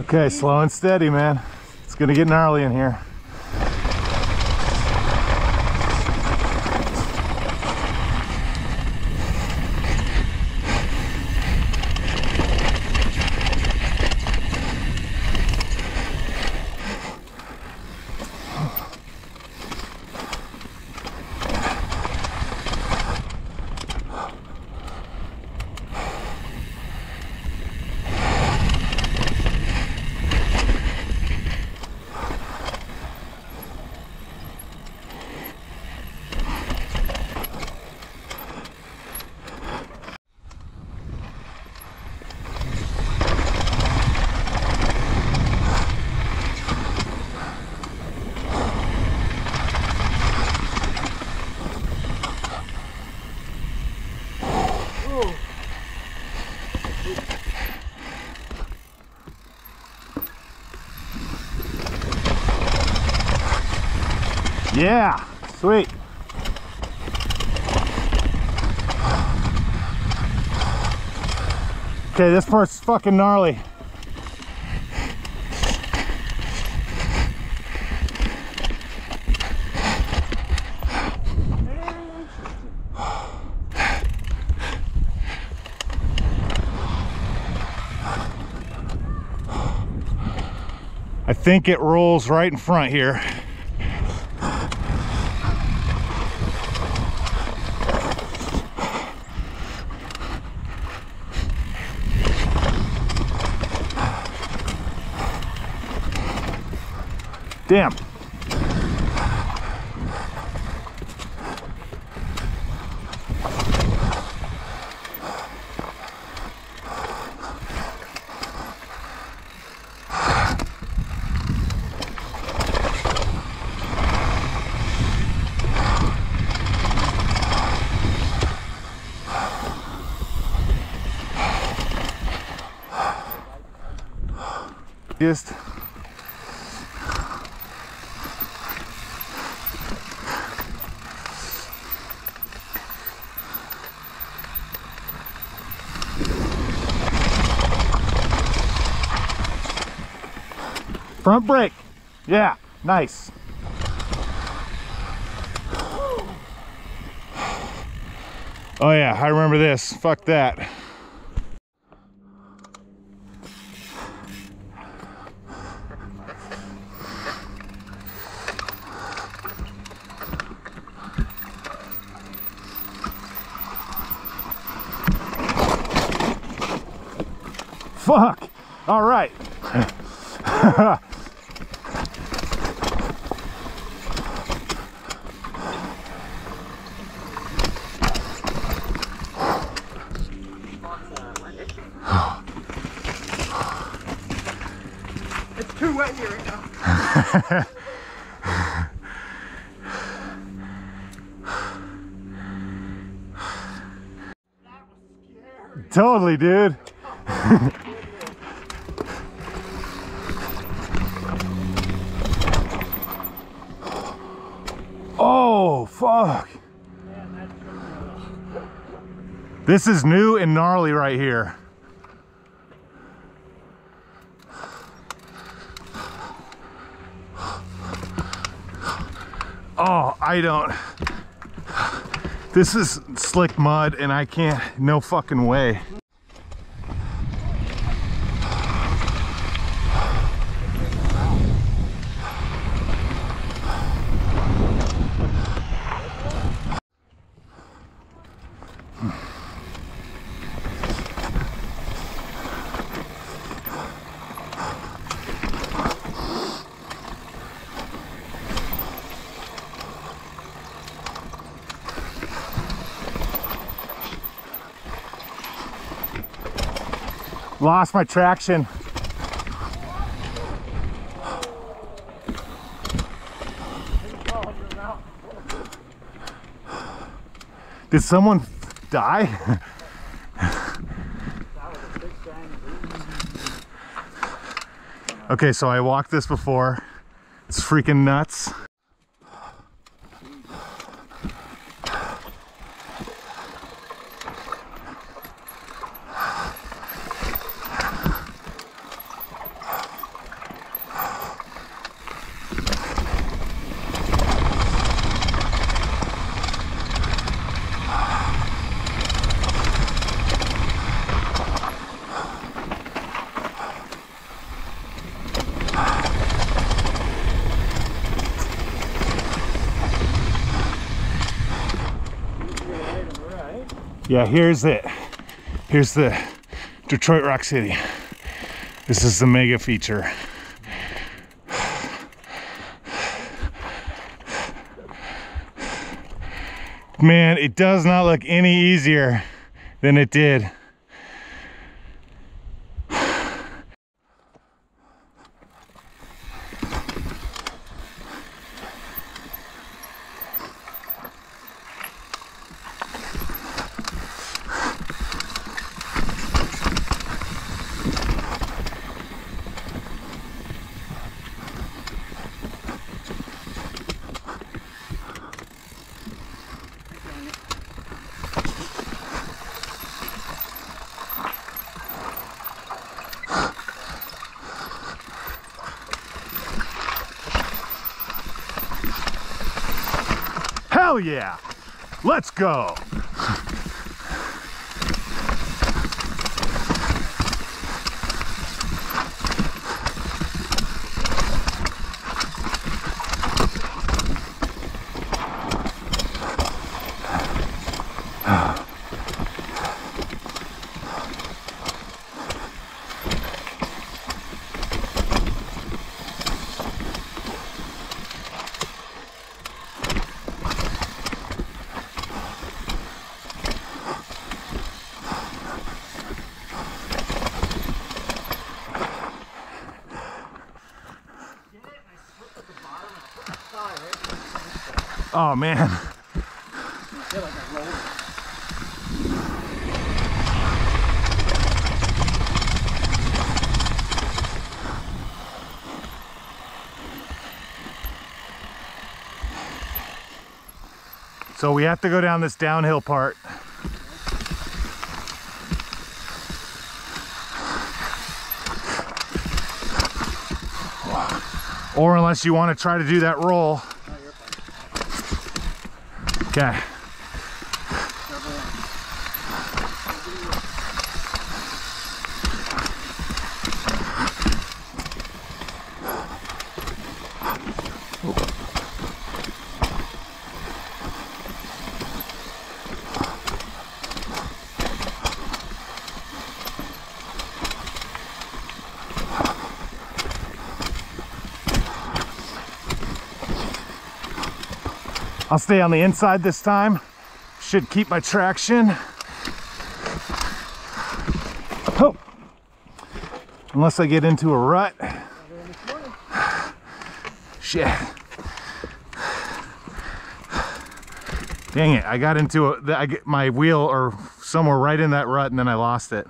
Okay, slow and steady, man. It's gonna get gnarly in here. Yeah, sweet. Okay, this part's fucking gnarly. I think it rolls right in front here. Damn. ist Front brake. Yeah, nice. Oh yeah, I remember this. Fuck that. Fuck. All right. It's too wet here right now. Totally, dude. oh, fuck. This is new and gnarly right here. Oh, I don't. This is slick mud and I can't, no fucking way. Lost my traction. Did someone die? okay, so I walked this before. It's freaking nuts. Yeah, here's it. Here's the Detroit Rock City. This is the mega feature. Man, it does not look any easier than it did. Hell yeah! Let's go! Oh man. So we have to go down this downhill part. Or unless you want to try to do that roll. Okay. I'll stay on the inside this time. Should keep my traction. Oh. Unless I get into a rut. Shit. Dang it, I got into a, I get my wheel or somewhere right in that rut and then I lost it.